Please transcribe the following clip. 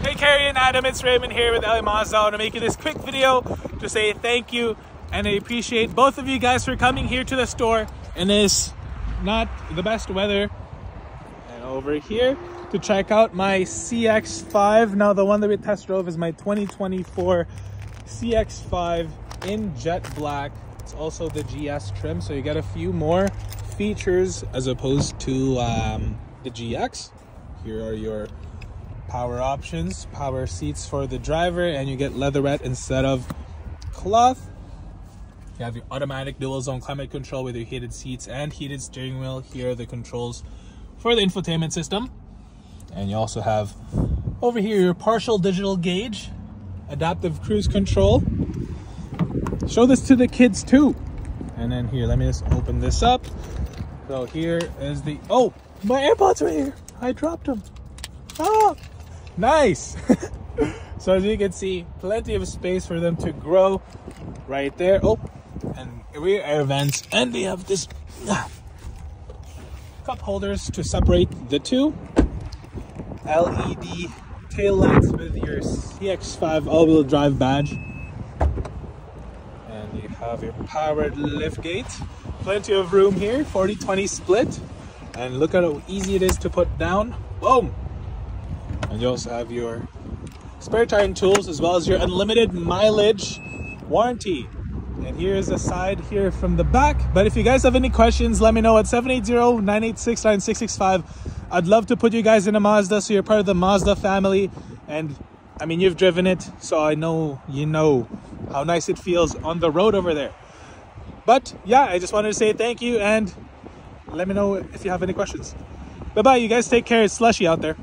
Hey Carrie and Adam, it's Raymond here with LA Mazda. I want to make you this quick video to say thank you and I appreciate both of you guys for coming here to the store in this not the best weather. And over here to check out my CX-5. Now the one that we test drove is my 2024 CX-5 in jet black. It's also the GS trim, so you get a few more features as opposed to um, the GX. Here are your power options, power seats for the driver, and you get leatherette instead of cloth. You have your automatic dual zone climate control with your heated seats and heated steering wheel. Here are the controls for the infotainment system. And you also have over here your partial digital gauge, adaptive cruise control. Show this to the kids too. And then here, let me just open this up. So here is the, oh, my AirPods are here. I dropped them. Oh, nice. so as you can see, plenty of space for them to grow right there. Oh, and rear air vents. And they have this ah, cup holders to separate the two. LED tail lights with your CX-5 all-wheel drive badge. And you have your powered lift gate. Plenty of room here, 40-20 split. And look at how easy it is to put down. Boom! And you also have your spare tire and tools as well as your unlimited mileage warranty. And here's a side here from the back. But if you guys have any questions, let me know at 780-986-9665. I'd love to put you guys in a Mazda so you're part of the Mazda family. And I mean, you've driven it, so I know you know how nice it feels on the road over there. But yeah, I just wanted to say thank you and let me know if you have any questions. Bye-bye, you guys take care. It's slushy out there.